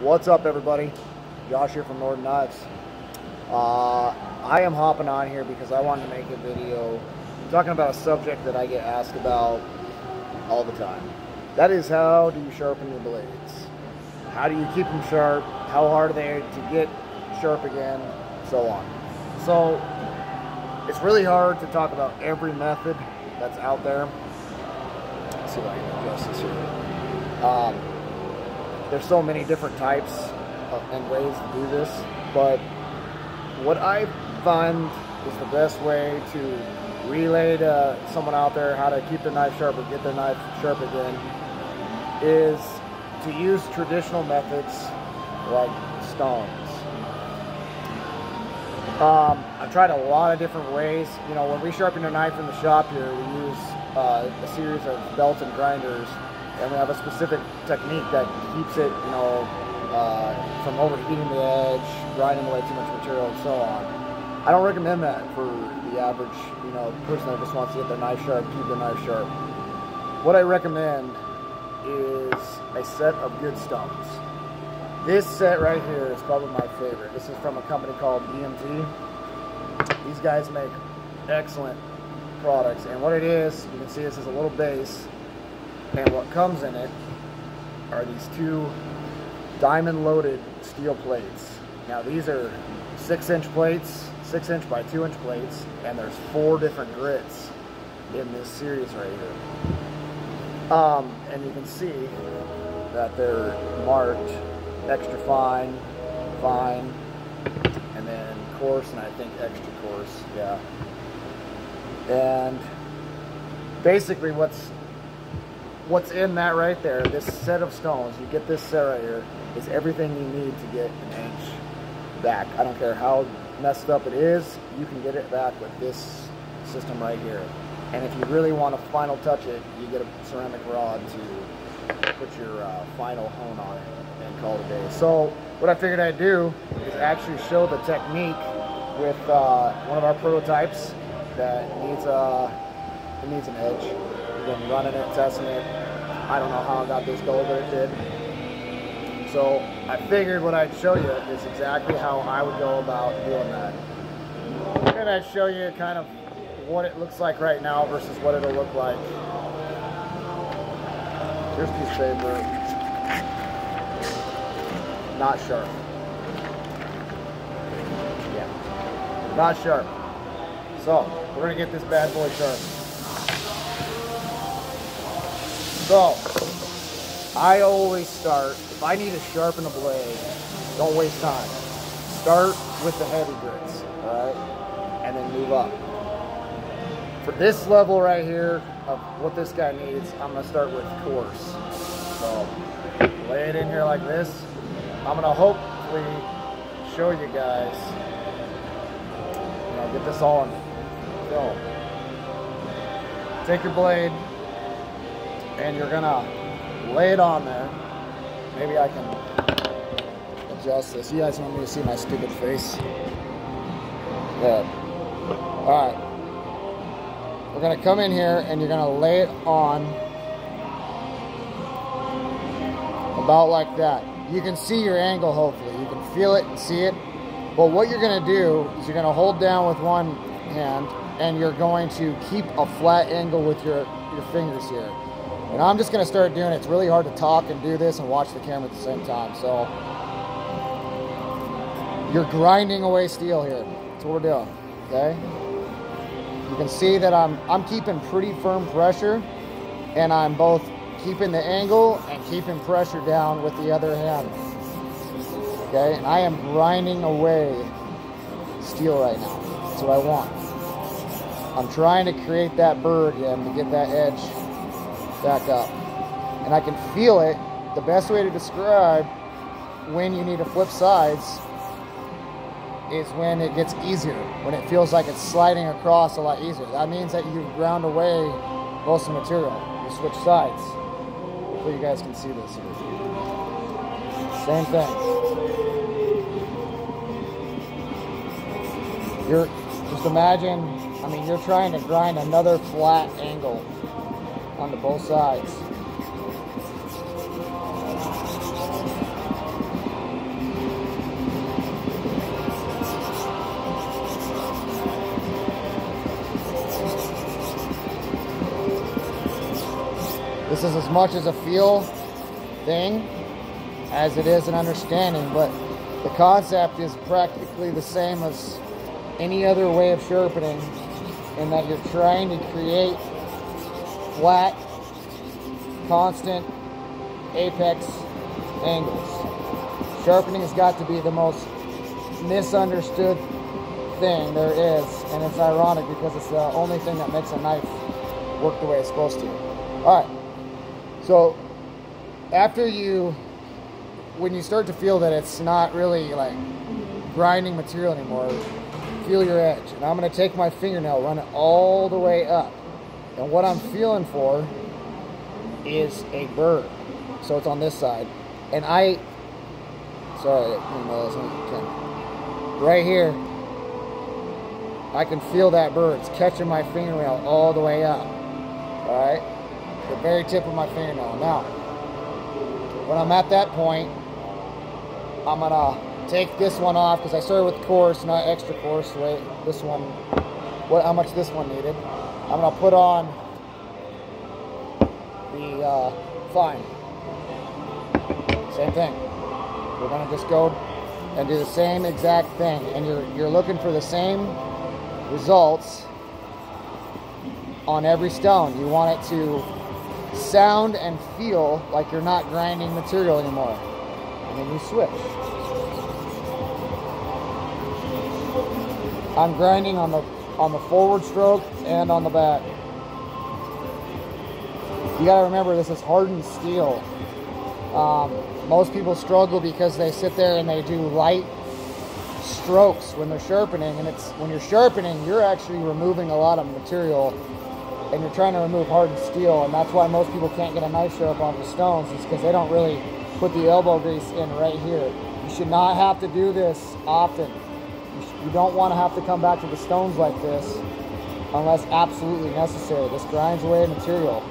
What's up, everybody? Josh here from Norden Knives. Uh, I am hopping on here because I wanted to make a video talking about a subject that I get asked about all the time. That is how do you sharpen your blades? How do you keep them sharp? How hard are they to get sharp again? So on. So it's really hard to talk about every method that's out there. Let's see if I can adjust this here. Um, there's so many different types and ways to do this, but what I find is the best way to relay to someone out there how to keep their knife sharp or get their knife sharp again is to use traditional methods like stones. Um, I've tried a lot of different ways. You know, when we sharpen a knife in the shop here, we use uh, a series of belts and grinders, and we have a specific technique that keeps it, you know, uh, from overheating the edge, grinding away too much material, and so on. I don't recommend that for the average, you know, person that just wants to get their knife sharp, keep their knife sharp. What I recommend is a set of good stones. This set right here is probably my favorite. This is from a company called DMT. These guys make excellent products. And what it is, you can see this is a little base. And what comes in it are these two diamond loaded steel plates. Now these are six inch plates, six inch by two inch plates, and there's four different grits in this series right here. Um, and you can see that they're marked extra fine, fine, and then coarse, and I think extra coarse, yeah. And basically what's what's in that right there, this set of stones, you get this set right here, is everything you need to get an inch back. I don't care how messed up it is, you can get it back with this system right here. And if you really want to final touch it, you get a ceramic rod to put your uh, final hone on it and call it a day. So what I figured I'd do is actually show the technique with uh, one of our prototypes that needs uh, it needs an edge. We've been running it, testing it. I don't know how I got this gold, but it did. So I figured what I'd show you is exactly how I would go about doing that. And I'd show you kind of what it looks like right now versus what it'll look like. Here's the paper. Not sharp. Yeah. Not sharp. So, we're gonna get this bad boy sharp. So, I always start, if I need to sharpen a blade, don't waste time. Start with the heavy grits, all right? And then move up. For this level right here of what this guy needs, I'm gonna start with coarse. So, lay it in here like this. I'm gonna hopefully show you guys, you know, get this all in film. Take your blade, and you're gonna lay it on there. Maybe I can adjust this. You guys want me to see my stupid face? Good. All right. We're gonna come in here and you're gonna lay it on about like that. You can see your angle hopefully. You can feel it and see it. But what you're gonna do is you're gonna hold down with one hand and you're going to keep a flat angle with your, your fingers here. And I'm just gonna start doing it. It's really hard to talk and do this and watch the camera at the same time. So you're grinding away steel here. That's what we're doing, okay? You can see that I'm, I'm keeping pretty firm pressure and I'm both keeping the angle and keeping pressure down with the other hand. Okay, and I am grinding away steel right now. That's what I want. I'm trying to create that burr again to get that edge back up. And I can feel it. The best way to describe when you need to flip sides is when it gets easier, when it feels like it's sliding across a lot easier. That means that you've ground away most of the material. You switch sides. Hopefully you guys can see this here. Same thing. You're, just imagine, I mean, you're trying to grind another flat angle onto both sides. This is as much as a feel thing as it is an understanding, but the concept is practically the same as any other way of sharpening in that you're trying to create flat, constant apex angles. Sharpening has got to be the most misunderstood thing there is, and it's ironic because it's the only thing that makes a knife work the way it's supposed to. All right, so after you, when you start to feel that it's not really like grinding material anymore, feel your edge. And I'm gonna take my fingernail, run it all the way up. And what I'm feeling for is a burr. So it's on this side. And I, sorry, right here, I can feel that burr. It's catching my fingernail all the way up. All right? The very tip of my fingernail. Now, when I'm at that point, I'm gonna take this one off because I started with coarse, not extra coarse. Wait, this one, what? How much this one needed? I'm gonna put on the uh, fine. Same thing. We're gonna just go and do the same exact thing, and you're you're looking for the same results on every stone. You want it to sound and feel like you're not grinding material anymore. And then you switch. I'm grinding on the on the forward stroke and on the back. You gotta remember this is hardened steel. Um, most people struggle because they sit there and they do light strokes when they're sharpening and it's when you're sharpening you're actually removing a lot of material and you're trying to remove hardened steel and that's why most people can't get a knife sharp on the stones is because they don't really put the elbow grease in right here you should not have to do this often you don't want to have to come back to the stones like this unless absolutely necessary. This grinds away material.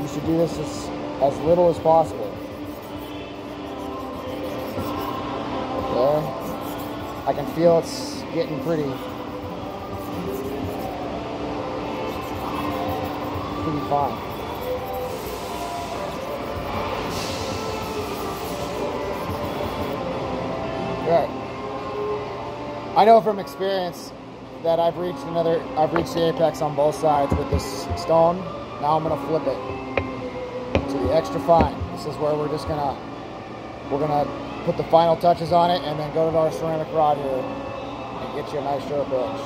You should do this as, as little as possible. I can feel it's getting pretty pretty fine. I know from experience that I've reached another, I've reached the apex on both sides with this stone. Now I'm gonna flip it to the extra fine. This is where we're just gonna, we're gonna put the final touches on it and then go to our ceramic rod here and get you a nice sharp edge.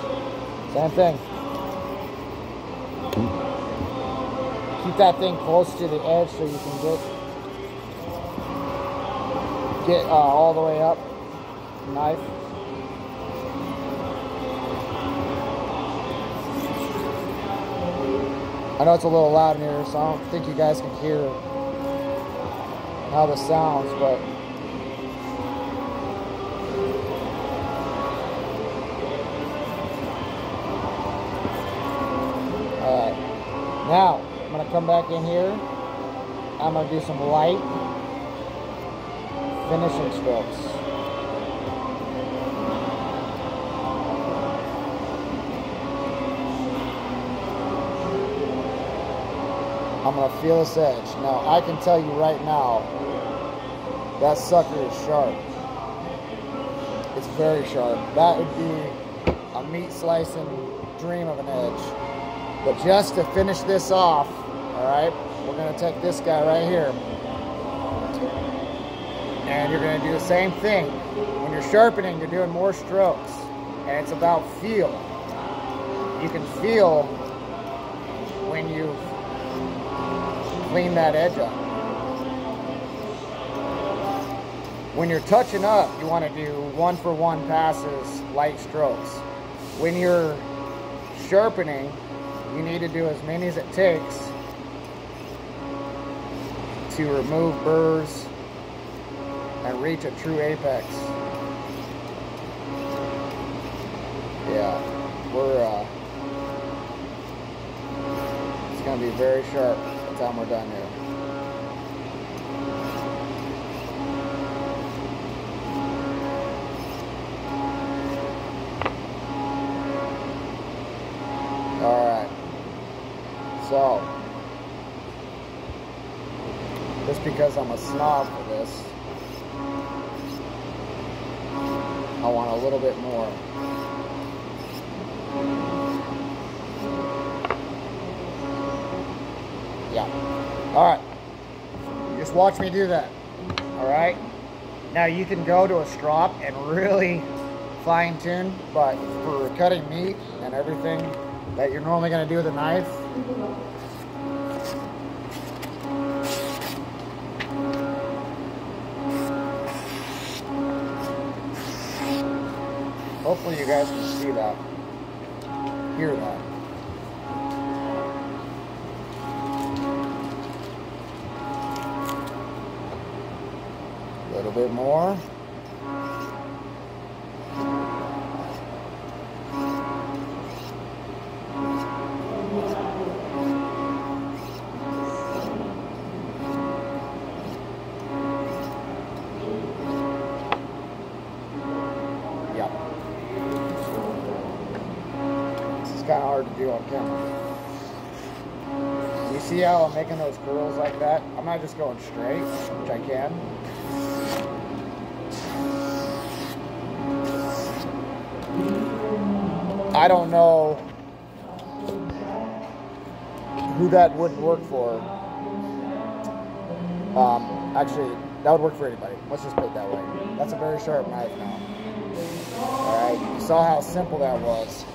Same thing. Keep that thing close to the edge so you can get, get uh, all the way up, knife. I know it's a little loud in here, so I don't think you guys can hear how this sounds, but. Now, I'm to come back in here. I'm to do some light finishing strokes. I'm gonna feel this edge. Now I can tell you right now, that sucker is sharp. It's very sharp. That would be a meat slicing dream of an edge. But just to finish this off, all right, we're gonna take this guy right here. And you're gonna do the same thing. When you're sharpening, you're doing more strokes. And it's about feel. You can feel when you clean that edge up. When you're touching up, you want to do one for one passes, light strokes. When you're sharpening, you need to do as many as it takes to remove burrs and reach a true apex. Yeah, we're, uh, it's to be very sharp time we're. Alright. So, just because I'm a snob for this. I want a little bit more. All right. Just watch me do that. All right. Now you can go to a strop and really fine tune, but for cutting meat and everything that you're normally going to do with a knife, Hopefully you guys can see that, hear that. Little bit more. Yep. This is kind of hard to do on camera. You see how I'm making those curls like that? I'm not just going straight, which I can. I don't know who that wouldn't work for. Um, actually, that would work for anybody. Let's just put it that way. That's a very sharp knife now. Alright, you saw how simple that was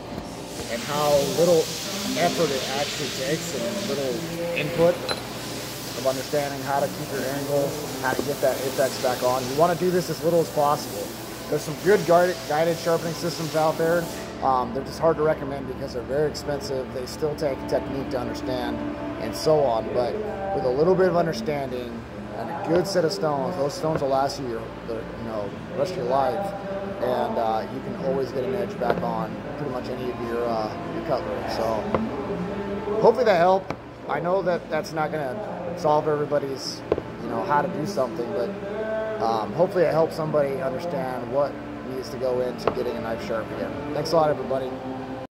and how little effort it actually takes and little input of understanding how to keep your angle, how to get that apex back on. You want to do this as little as possible. There's some good guided, guided sharpening systems out there. Um, they're just hard to recommend because they're very expensive. They still take technique to understand and so on. But with a little bit of understanding and a good set of stones, those stones will last you your, the, you know, rest of your life. And uh, you can always get an edge back on pretty much any of your, uh, your cutlery. So hopefully that helped. I know that that's not going to solve everybody's, you know, how to do something, but um, hopefully it helps somebody understand what needs to go into getting a knife sharp again. Thanks a lot, everybody.